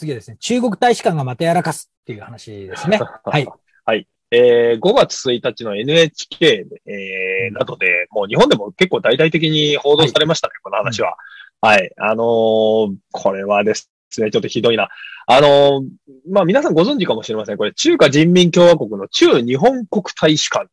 次はですね、中国大使館がまたやらかすっていう話ですね。はい。はい。えー、5月1日の NHK で、えー、などで、もう日本でも結構大々的に報道されましたね、この話は。はい。あのーこれはですね、ちょっとひどいな。あのーまあ、皆さんご存知かもしれません。これ、中華人民共和国の中日本国大使館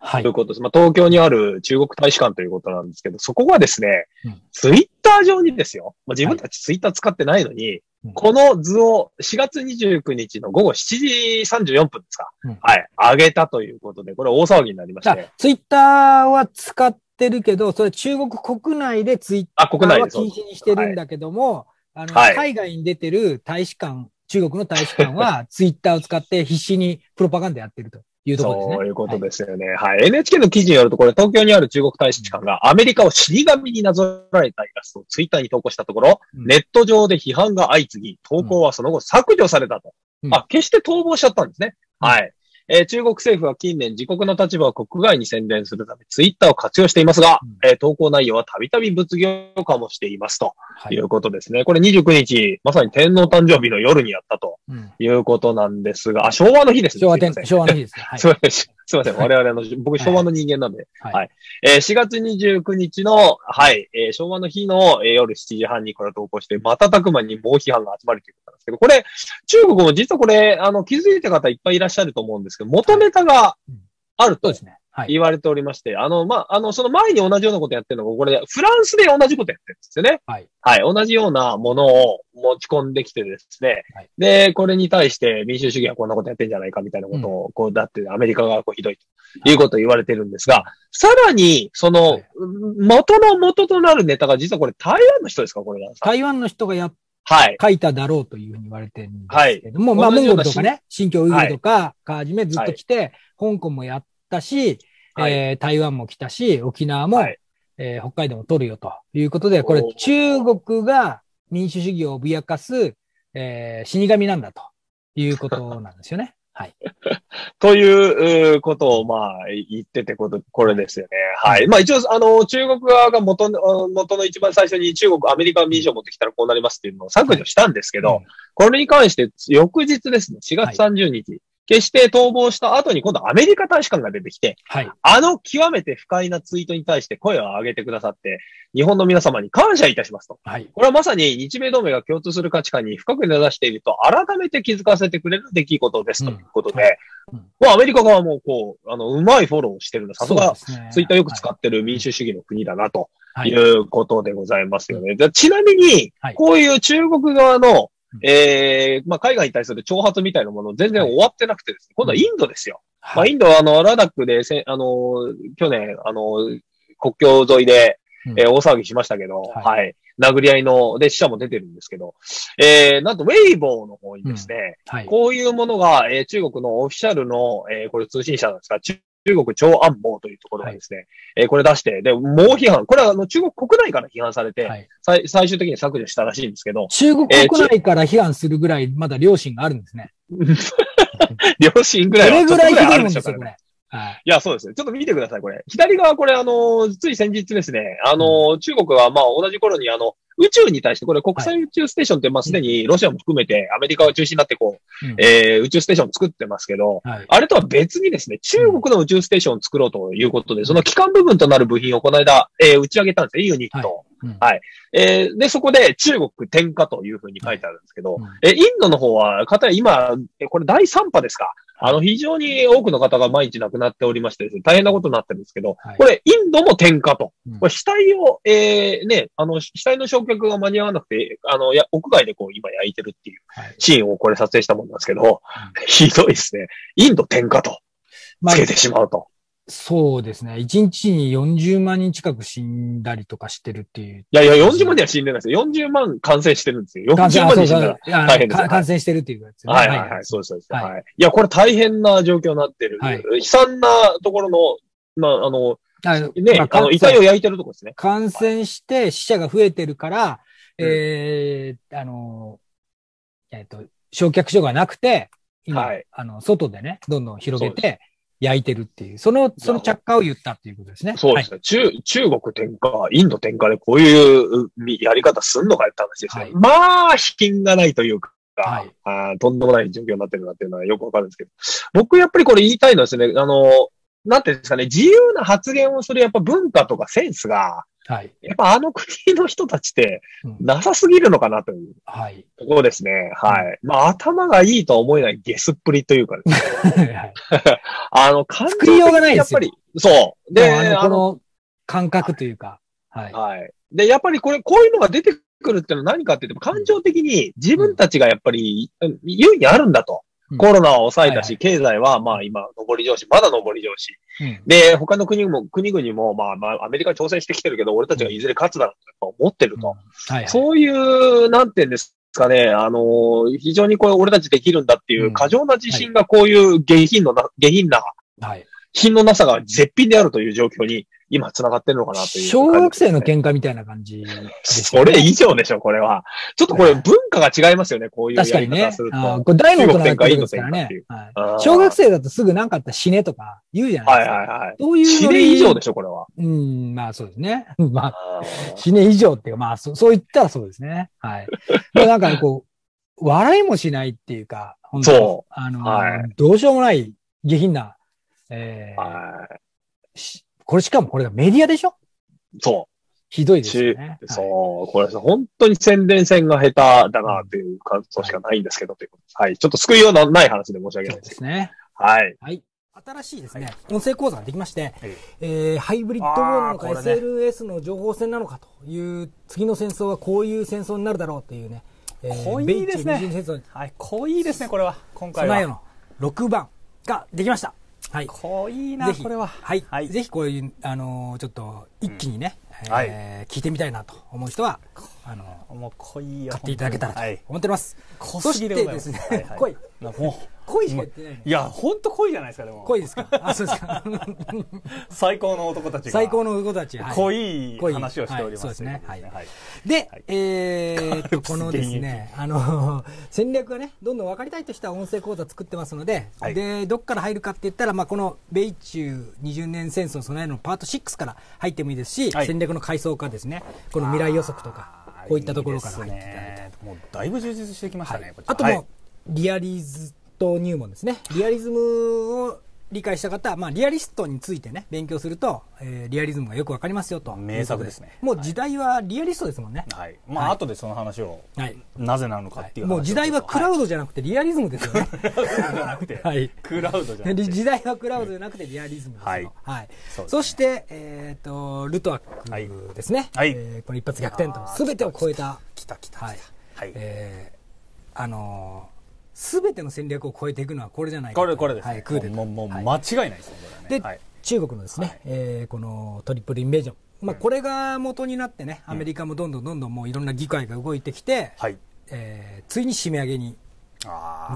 はいという。ことです。まあ、東京にある中国大使館ということなんですけど、そこがですね、うんツイッター上にですよ。まあ、自分たちツイッター使ってないのに、うんこの図を4月29日の午後7時34分ですか。うんはい。上げたということで、これ大騒ぎになりましさあて。、ツイッターは使ってるけど、それ中国国内でツイッターは禁止にしてるんだけども、あの、はい海外に出てる大使館、中国の大使館は ツイッターを使って必死にプロパガンダやってるというところですね。そういうことですよね。はい。NHK の記事によると、これ東京にある中国大使館がアメリカを死神になぞらえたイラストをツイッターに投稿したところ、うんネット上で批判が相次ぎ、投稿はその後削除されたと。うんあ、決して逃亡しちゃったんですね。うんはい。えー中国政府は近年自国の立場を国外に宣伝するためツイッターを活用していますが、うんえー投稿内容はたびたび物議を醸していますとはいいうことですね。これ29日、まさに天皇誕生日の夜にやったとうんいうことなんですが、あ、昭和の日ですね。昭和天昭和の日ですね。はい す。いません。すいません。我々の、僕はい昭和の人間なんで。はい。はい。えー4月29日の、はい、えー昭和の日の、えー夜7時半にこれを投稿して、瞬く間に猛批判が集まるということなんですけど、これ、中国も実はこれ、あの、気づいた方いっぱいいらっしゃると思うんですけど、元ネタがあると。言われておりまして、あの、まあ、あの、その前に同じようなことやってるのが、これ、フランスで同じことやってるんですよね。はい。はい。同じようなものを持ち込んできてですね。はいで、これに対して民主主義はこんなことやってんじゃないかみたいなことを、こう、だってアメリカがこうひどいということを言われてるんですが、さらに、その、はい元の元となるネタが実はこれ台湾の人ですかこれが。台湾の人がやはい。書いただろうというふうに言われてるんですけども、まあ、モンゴルとかね、新疆ウイグルとか、はじめずっと来て、香港もやったし、はい。えー台湾も来たし、沖縄も、はい。えー北海道も取るよということで、これ中国が民主主義を脅かす、えー死神なんだということなんですよね。はい。ということを、まあ、言っててこと、これですよね。はい。まあ一応、あの、中国側が元の、あ元の一番最初に中国、アメリカ民主を持ってきたらこうなりますっていうのを削除したんですけど、うんこれに関して、翌日ですね、4月30日、決して逃亡した後に今度アメリカ大使館が出てきて、はい。あの極めて不快なツイートに対して声を上げてくださって、日本の皆様に感謝いたしますと。はい。これはまさに日米同盟が共通する価値観に深く根ざしていると、改めて気づかせてくれる出来事ですということで、うんうんまあアメリカ側もこう、あの、うまいフォローをしてるんだ。さすが、ツイッターよく使ってる民主主義の国だな、とはいいうことでございますよね。でちなみにはい、こういう中国側のうん、ええまあ、海外に対する挑発みたいなもの全然終わってなくてですね、今度はインドですよ。まあ、はいインドはあの、ラダックでせ、あの、去年、あの、国境沿いで、うん。えー大騒ぎしましたけど、はい。はい。殴り合いの、で、死者も出てるんですけど、えー、なんと、ウェイボーの方にですね、はい。こういうものが、えー中国のオフィシャルの、えーこれ通信社なんですが、中中国朝安網というところがですね、えーこれ出して、で、猛批判、これはあの中国国内から批判されて、はい最最終的に削除したらしいんですけど、中国国内から批判するぐらい、まだ良心があるんですね。両親ぐどらいはれぐらいひちょっとあどいもんですよ、これ。はい。いや、そうですね。ちょっと見てください、これ。左側、これ、あの、つい先日ですね、あの、中国は、まあ、同じ頃に、あの、宇宙に対して、これ、国際宇宙ステーションって、まあ、すでにロシアも含めて、アメリカが中心になって、こう、うん。えー宇宙ステーションを作ってますけど、はい。あれとは別にですね、中国の宇宙ステーションを作ろうということで、その基幹部分となる部品をこの間、えー打ち上げたんですよ、ユニット。を。うん。はい。えーで、そこで中国点火というふうに書いてあるんですけど、うん。えーインドの方は、かたや今、えーこれ第3波ですかあの、非常に多くの方が毎日亡くなっておりましてですね、大変なことになってるんですけど、はいこれ、インドも点火と。うんこれ、死体を、えーね、あの、死体の焼却が間に合わなくて、あの、や、屋外でこう、今焼いてるっていうはいシーンをこれ撮影したもんなんですけど、ひどいですね。インド点火と、まあつけてしまうと。そうですね。1日に40万人近く死んだりとかしてるっていう。いやいや、40万人は死んでないですよ。40万感染してるんですよ。40感染あそうそう万人死んだら。大変ですか感染してるっていうことですよね。はいはいはい、そうです、そうです。はいはい。いや、これ大変な状況になってる。はい悲惨なところの、まあ、あの、あね、まああの、遺体を焼いてるところですね。感染して死者が増えてるから、うんえー、あの、えっ、と、焼却所がなくて、今、はいあの、外でね、どんどん広げて焼いてるっていう、その、その着火を言ったっていうことですね。そうですね。中、中国転火、インド転火でこういうみやり方すんのかよって話ですね。はいまあ、引金がないというか、が、はいあーとんでもない状況になってるなっていうのはよくわかるんですけど、僕やっぱりこれ言いたいのはですね、あの、なんていうんですかね、自由な発言をするやっぱ文化とかセンスが、はい。やっぱあの国の人たちってうんなさすぎるのかなというはい。ところですね。はい。まあ頭がいいとは思えないゲスっぷりというかですね、はい あの、感情ようがないですよやっぱり、そう。で、あの、あの、この感覚というか、はい。はい。で、やっぱりこれ、こういうのが出てくるっていうのは何かって言っても、感情的に自分たちがやっぱり、うん優位にあるんだと。うん。コロナは抑えたし、はい経済はまあ今、上り調子、まだ上り調子。うん。で、他の国も、国々もまあまあ、アメリカに挑戦してきてるけど、俺たちがいずれ勝つだろうと思ってると。そういう、なんていうんですかね、あのー非常にこれ俺たちできるんだっていううん。過剰な自信がこういう下品のな、下品な、はい。品のなさが絶品であるという状況に今繋がってるのかなという、小学生の喧嘩みたいな感じですそれ以上でしょ、これは。ちょっとこれ文化が違いますよね、こういうやり確かにね方する。と。あーこれ大の大人がやってるんですからね。はい小学生だとすぐ何かあったら死ねとか言うじゃないはいですか。はいはい。そういう死ね以上でしょ、これは。うん、まあそうですね。まあ、死ね以上っていうか、まあそそう言ったらそうですね。はい。なんかこう、笑いもしないっていうか、本当そうあの、はいどうしようもない下品な、えーはしこれしかもこれがメディアでしょ？い。そひどいですよね。そう。これ本当に宣伝戦が下手だなっていう感想しかないんですけど、ということですはい。ちょっと救いようのない話で申し訳ないでけど。ですすね。はい。はい。新しいですね、音声講座ができまして、ええーハイブリッドウォーなのか、あーこれね SLS の情報戦なのかという、次の戦争はこういう戦争になるだろうというね、えー濃いですね米中二重戦争にはい、濃いですね、これは。今回備えは。の6番ができました。はい。濃いな、ぜひ、これは。はい。はい。ぜひこういう、あのーちょっと、一気にね、んはいえー聞いてみたいなと思う人は、あのもう濃いよ。買っていただけたらとはい。思ってます。濃そしてですね、はいはい濃い。なもう、濃いしか言ってないね。いや、ほんと濃いじゃないですか、でも。濃いですか？あ、そうですか。最高の男たちが。最高の子たち。はい濃い話をしております。はいそうですねはいはい。で、はいえーっと、このですね、あの、戦略がね、どんどん分かりたいとしたら音声講座作ってますので、はいで、どっから入るかって言ったら、まあ、この米中20年戦争備えのパート6から入ってもいいですし、はい戦略の階層化ですね、この未来予測とか、こういったところから入っていただいて。ねもうだいぶ充実してきましたね、こちらあともリアリズト入門ですね。リアリズムを理解した方は、まあ、リアリストについてね、勉強すると、えーリアリズムがよくわかりますよと。名作ですねもう時代はリアリストですもんね。はい。まあ、はい後でその話を、はい。なぜなのかっていう話をもう時代はクラウウドじゃなくてリアリズムですよね。ドじゃなくて、はいクラウドじゃなくて。時代はクラウドじゃなくてリアリズムですよ。はいはい。そねそして、えっ、と、ルトワックですね。はいえーこの一発逆転とすべてを超えた、来た来た来た。はい。はい。えー、あのすべての戦略を超えていくのはこれじゃないかこれ、これですね。はい、クーデもう、もう、はい間違いないですね、これで、はね。はい。中国のですね、はいえーこのトリプルインベージョン。まあ、これが元になってね、アメリカもどんどんどんどんもういろんな議会が動いてきて、はい。えーついに締め上げに向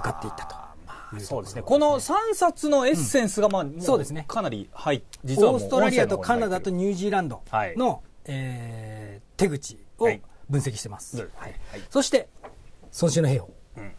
かっていったとまあそうですね。この3冊のエッセンスが、まあ、もそうですねかなり、はい。実はオーストラリアとカナダと音ニュージーランドはいの、えー手口をはい分析してます。はいはい。そして、孫子の兵法うん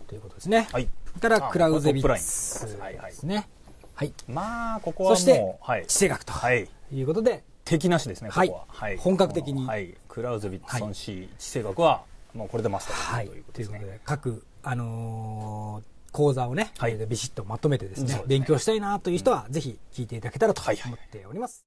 ということですね。はい。からクラウゼビッツですね。はい。まあ、ここはもう、そしてはい地。政学とはい。いうことで、敵なしですね、こはいこは。はい。本格的にはい。クラウゼビッツ、はい孫子、地政学は、もうこれでマスタはい。ーということということで各、あのー講座をね、はいビシッとまとめてですね、勉強したいなという人は、ぜひ聞いていただけたらと思っております。